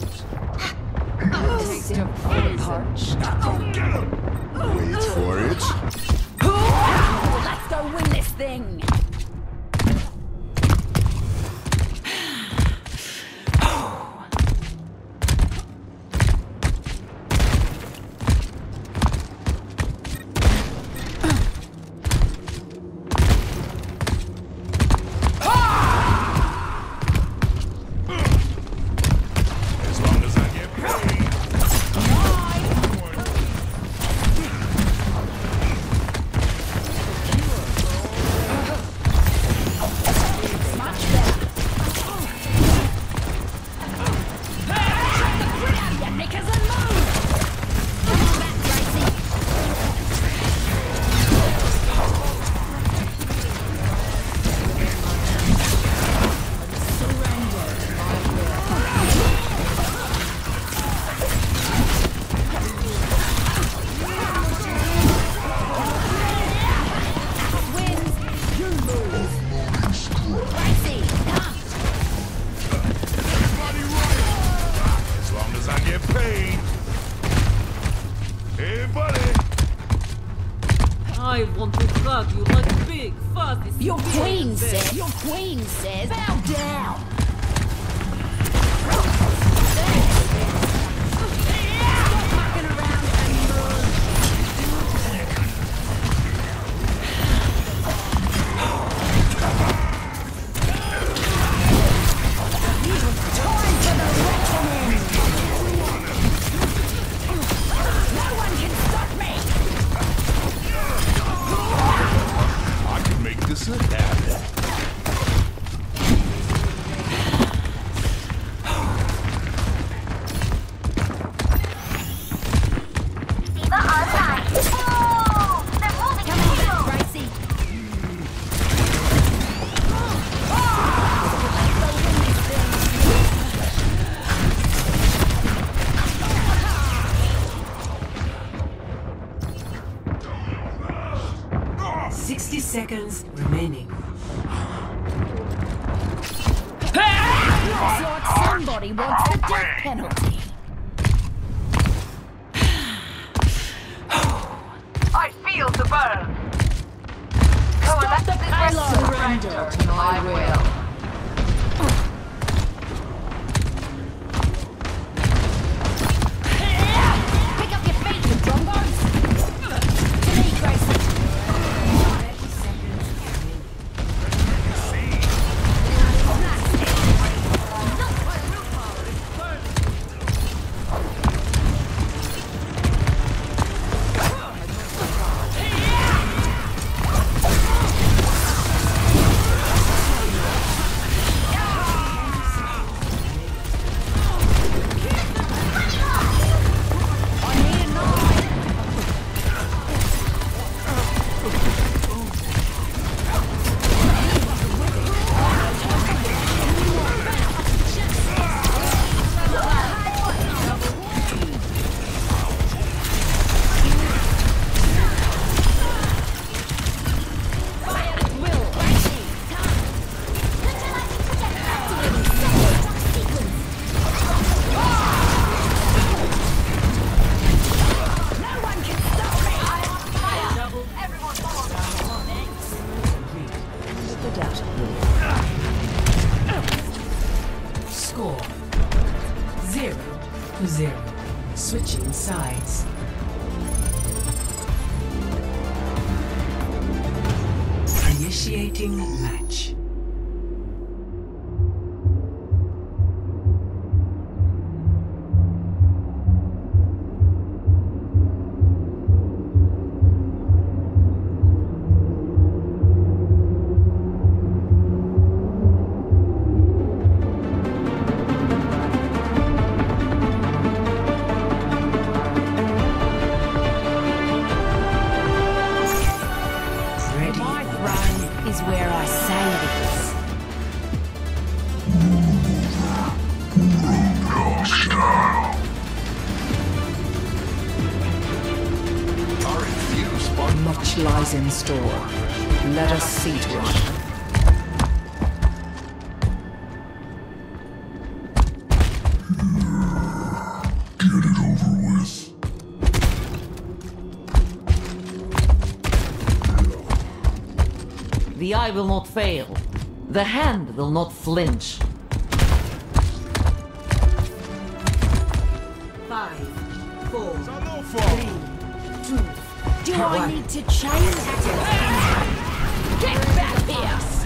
Taste of parched. punch. get him! Wait for it. Let's go win this thing! Your queen says. Your queen says. Bow down. 60 seconds remaining. Looks like somebody wants the death penalty. I feel the burn. Stop oh, the pylon, surrender to my will. Zero to zero. Switching sides. Initiating match. much lies in store. Let us see to it. The eye will not fail. The hand will not flinch. Five, four, three, two, do I need to change? Get back here!